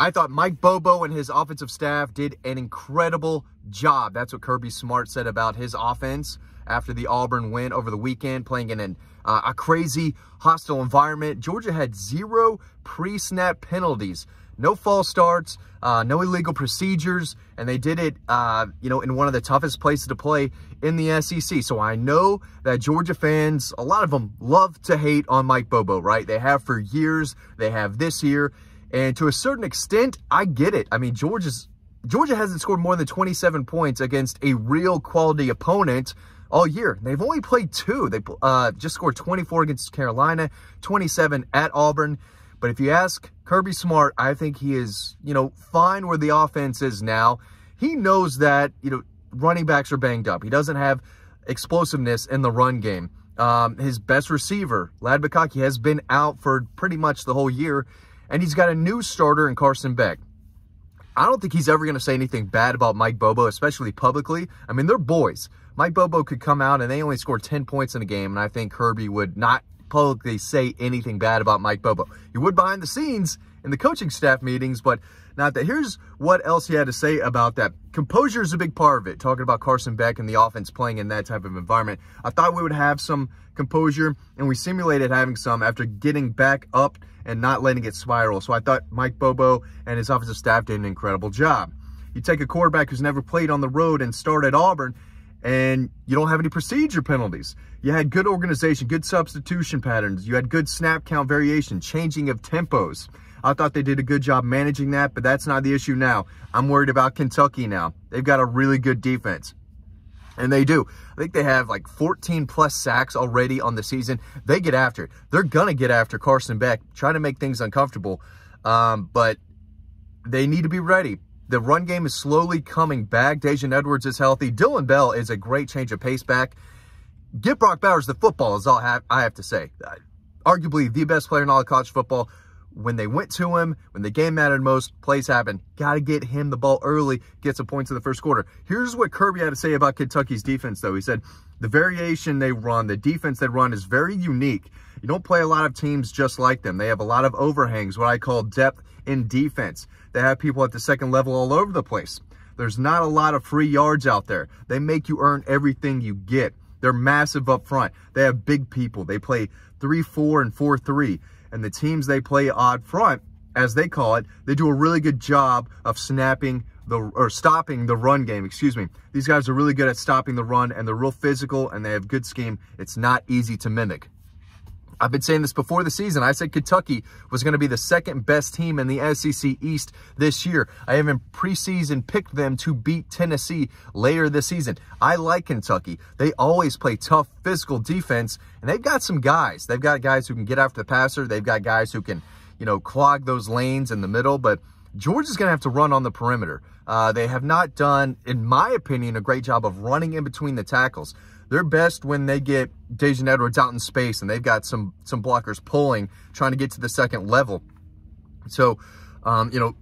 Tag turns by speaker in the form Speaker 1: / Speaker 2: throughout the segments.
Speaker 1: I thought Mike Bobo and his offensive staff did an incredible job. That's what Kirby Smart said about his offense after the Auburn win over the weekend, playing in an, uh, a crazy, hostile environment. Georgia had zero pre-snap penalties, no false starts, uh, no illegal procedures, and they did it, uh, you know, in one of the toughest places to play in the SEC. So I know that Georgia fans, a lot of them love to hate on Mike Bobo, right? They have for years. They have this year. And to a certain extent, I get it. I mean, Georgia's Georgia hasn't scored more than 27 points against a real quality opponent all year. They've only played two. They uh, just scored 24 against Carolina, 27 at Auburn. But if you ask Kirby Smart, I think he is, you know, fine where the offense is now. He knows that, you know, running backs are banged up. He doesn't have explosiveness in the run game. Um, his best receiver, Ladd McConkey, has been out for pretty much the whole year, and he's got a new starter in Carson Beck. I don't think he's ever going to say anything bad about Mike Bobo, especially publicly. I mean, they're boys. Mike Bobo could come out and they only scored 10 points in a game, and I think Kirby would not publicly say anything bad about Mike Bobo. He would behind the scenes in the coaching staff meetings, but not that. Here's what else he had to say about that. Composure is a big part of it, talking about Carson Beck and the offense playing in that type of environment. I thought we would have some composure, and we simulated having some after getting back up and not letting it spiral. So I thought Mike Bobo and his offensive staff did an incredible job. You take a quarterback who's never played on the road and start at Auburn, and you don't have any procedure penalties. You had good organization, good substitution patterns. You had good snap count variation, changing of tempos. I thought they did a good job managing that, but that's not the issue now. I'm worried about Kentucky now. They've got a really good defense. And they do. I think they have like 14 plus sacks already on the season. They get after it. They're going to get after Carson Beck, trying to make things uncomfortable. Um, but they need to be ready. The run game is slowly coming back. Daijun Edwards is healthy. Dillon Bell is a great change of pace back. Get Brock Bowers the football is all I have, to say. Uh, arguably the best player in all of college football. When they went to him, when the game mattered most, plays happened. Got to get him the ball early, get some points in the first quarter. Here's what Kirby had to say about Kentucky's defense, though. He said, the variation they run, the defense they run is very unique. You don't play a lot of teams just like them. They have a lot of overhangs, what I call depth in defense. They have people at the second level all over the place. There's not a lot of free yards out there. They make you earn everything you get. They're massive up front. They have big people. They play 3-4 and 4-3. And the teams they play odd front, as they call it, they do a really good job of snapping the or stopping the run game, excuse me. These guys are really good at stopping the run and they're real physical and they have good scheme. It's not easy to mimic. I've been saying this before the season. I said Kentucky was going to be the second best team in the SEC East this year. I even preseason picked them to beat Tennessee later this season. I like Kentucky. They always play tough physical defense, and they've got some guys. They've got guys who can get after the passer. They've got guys who can, you know, clog those lanes in the middle, but Georgia's going to have to run on the perimeter. Uh, they have not done, in my opinion, a great job of running in between the tackles. They're best when they get Daijun Edwards out in space and they've got some some blockers pulling, trying to get to the second level. So, um, you know,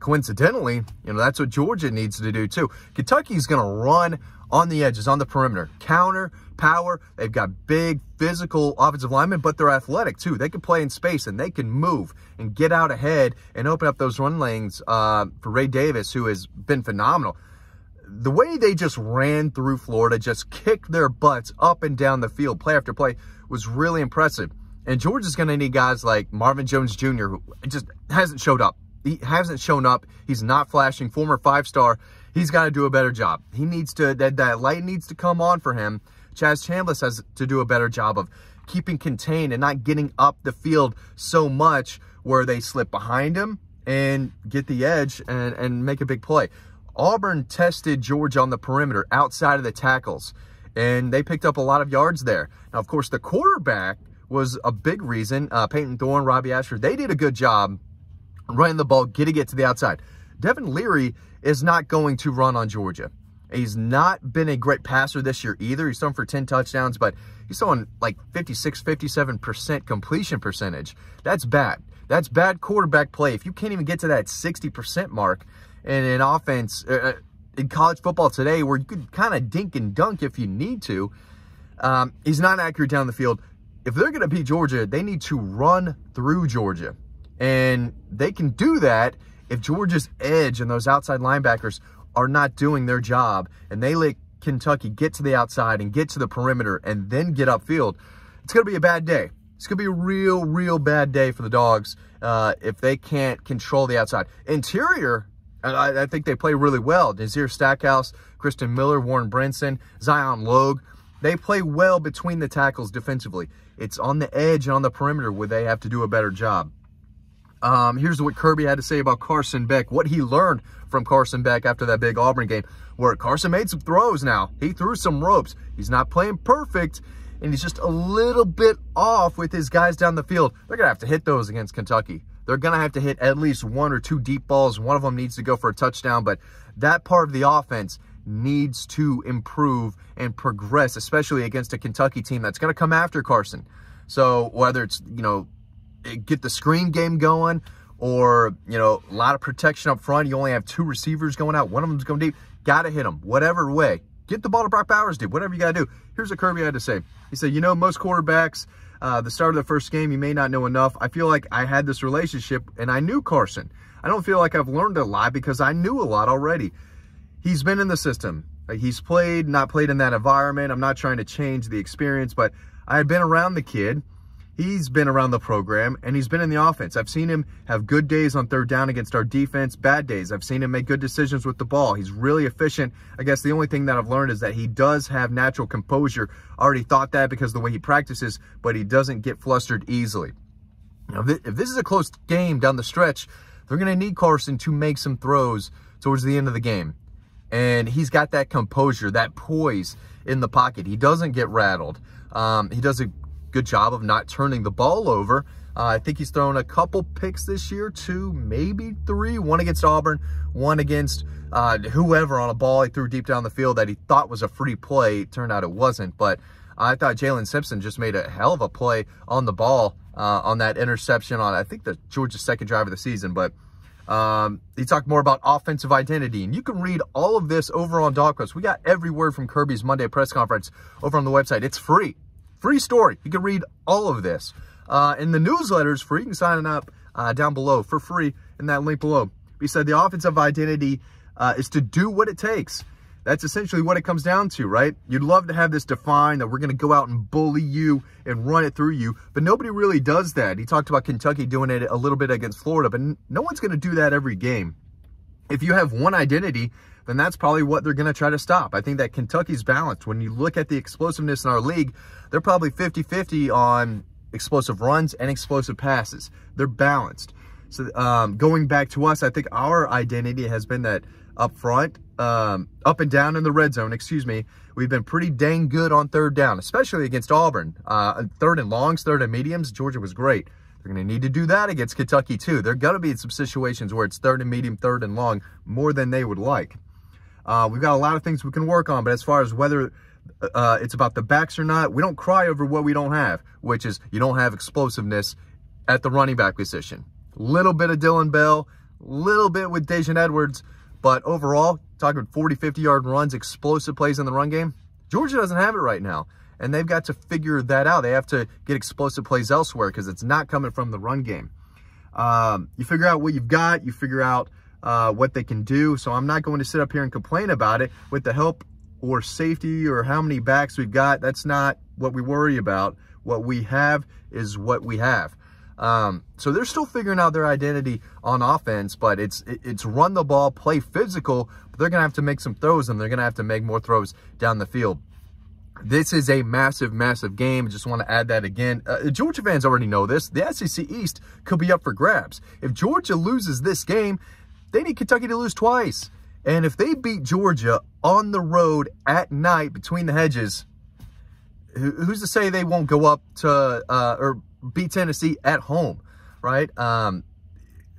Speaker 1: coincidentally, you know, that's what Georgia needs to do too. Kentucky's going to run on the edges, on the perimeter, counter, power. They've got big physical offensive linemen, but they're athletic too. They can play in space and they can move and get out ahead and open up those run lanes uh, for Ray Davis, who has been phenomenal the way they just ran through Florida, just kicked their butts up and down the field, play after play, was really impressive. And Georgia's going to need guys like Marvin Jones Jr., who just hasn't showed up. He hasn't shown up. He's not flashing. Former five-star. He's got to do a better job. He needs to, that, that light needs to come on for him. Chaz Chambliss has to do a better job of keeping contained and not getting up the field so much where they slip behind him and get the edge and, and make a big play. Auburn tested Georgia on the perimeter outside of the tackles, and they picked up a lot of yards there. Now, of course, the quarterback was a big reason. Uh, Payton Thorne, Robby Ashford, they did a good job running the ball, getting it to the outside. Devin Leary is not going to run on Georgia. He's not been a great passer this year either. He's thrown for 10 touchdowns, but he's throwing like 56, 57% completion percentage. That's bad. That's bad quarterback play. If you can't even get to that 60% mark, in an offense uh, uh, in college football today where you could kind of dink and dunk if you need to. Um, he's not accurate down the field. If they're going to beat Georgia, they need to run through Georgia. And they can do that if Georgia's edge and those outside linebackers are not doing their job and they let Kentucky get to the outside and get to the perimeter and then get upfield, it's going to be a bad day. It's going to be a real, real bad day for the Dogs uh, if they can't control the outside. Interior, I, I think they play really well. Nazir Stackhouse, Christen Miller, Warren Brinson, Zion Logue. They play well between the tackles defensively. It's on the edge and on the perimeter where they have to do a better job. Um, here's what Kirby had to say about Carson Beck, what he learned from Carson Beck after that big Auburn game, where Carson made some throws now. He threw some ropes. He's not playing perfect, and he's just a little bit off with his guys down the field. They're going to have to hit those against Kentucky. They're going to have to hit at least one or two deep balls. One of them needs to go for a touchdown, but that part of the offense needs to improve and progress, especially against a Kentucky team that's going to come after Carson. So whether it's, you know, eh, get the screen game going or, you know, a lot of protection up front. You only have two receivers going out. One of them's going deep. Got to hit them, whatever way. Get the ball to Brock Bowers, dude. Whatever you got to do. Here's what Kirby had to say. He said, you know, most quarterbacks, uh, the start of the first game, you may not know enough. I feel like I had this relationship and I knew Carson. I don't feel like I've learned a lot because I knew a lot already. He's been in the system. He's played, not played in that environment. I'm not trying to change the experience, but I had been around the kid he's been around the program and he's been in the offense. I've seen him have good days on third down against our defense, bad days. I've seen him make good decisions with the ball. He's really efficient. I guess the only thing that I've learned is that he does have natural composure. I already thought that because the way he practices, but he doesn't get flustered easily. Now, if this is a close game down the stretch, they're going to need Carson to make some throws towards the end of the game. And he's got that composure, that poise in the pocket. He doesn't get rattled. Um, he does a good job of not turning the ball over. Uh, I think he's thrown a couple picks this year, two, maybe three. One against Auburn, one against uh, whoever on a ball he threw deep down the field that he thought was a free play. Turned out it wasn't, but I thought Jalen Simpson just made a hell of a play on the ball uh, on that interception on, I think, the Georgia's second drive of the season. But um, he talked more about offensive identity, and you can read all of this over on DawgPost. We got every word from Kirby's Monday press conference over on the website. It's free. Free story. You can read all of this. Uh, and the newsletter's free. You can sign up uh, down below for free in that link below. We said the offensive identity uh, is to do what it takes. That's essentially what it comes down to, right? You'd love to have this defined that we're going to go out and bully you and run it through you, but nobody really does that. He talked about Kentucky doing it a little bit against Florida, but no one's going to do that every game. If you have one identity, then that's probably what they're going to try to stop. I think that Kentucky's balanced. When you look at the explosiveness in our league, they're probably 50-50 on explosive runs and explosive passes. They're balanced. So um, going back to us, I think our identity has been that up front, um, up and down in the red zone, excuse me, we've been pretty dang good on third down, especially against Auburn. Uh, third and longs, third and mediums, Georgia was great. They're going to need to do that against Kentucky too. They're going to be in some situations where it's third and medium, third and long, more than they would like. Uh, we've got a lot of things we can work on, but as far as whether uh, it's about the backs or not, we don't cry over what we don't have, which is you don't have explosiveness at the running back position. Little bit of Dillon Bell, little bit with Daijun Edwards, but overall, talking 40, 50 yard runs, explosive plays in the run game, Georgia doesn't have it right now. And they've got to figure that out. They have to get explosive plays elsewhere because it's not coming from the run game. Um, you figure out what you've got, you figure out uh, what they can do. So I'm not going to sit up here and complain about it with the help or safety or how many backs we've got. That's not what we worry about. What we have is what we have. Um, so they're still figuring out their identity on offense, but it's it's run the ball, play physical. But they're gonna have to make some throws, and they're gonna have to make more throws down the field. This is a massive, massive game. Just want to add that again. Uh, Georgia fans already know this. The SEC East could be up for grabs. If Georgia loses this game, they need Kentucky to lose twice. And if they beat Georgia on the road at night between the hedges, who's to say they won't go up to uh, or beat Tennessee at home, right? Um,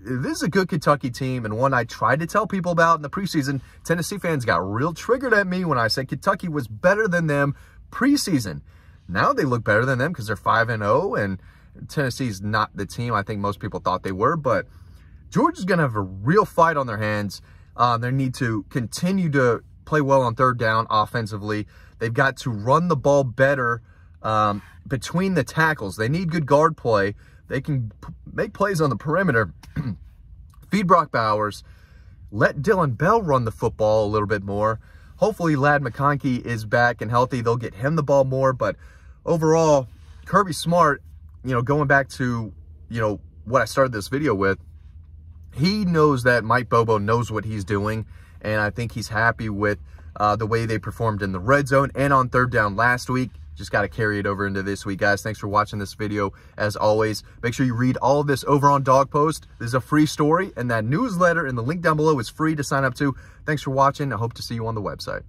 Speaker 1: this is a good Kentucky team and one I tried to tell people about in the preseason. Tennessee fans got real triggered at me when I said Kentucky was better than them preseason. Now they look better than them because they're 5 and 0 and Tennessee's not the team I think most people thought they were, but Georgia's going to have a real fight on their hands. Uh, they need to continue to play well on third down offensively. They've got to run the ball better um, between the tackles. They need good guard play. They can make plays on the perimeter. feed Brock Bowers, let Dillon Bell run the football a little bit more. Hopefully, Ladd McConkey is back and healthy. They'll get him the ball more. But overall, Kirby Smart, you know, going back to, you know, what I started this video with, he knows that Mike Bobo knows what he's doing. And I think he's happy with uh, the way they performed in the red zone and on third down last week. Just got to carry it over into this week, guys. Thanks for watching this video. As always, make sure you read all of this over on Dawg Post. This is a free story, and that newsletter and the link down below is free to sign up to. Thanks for watching. I hope to see you on the website.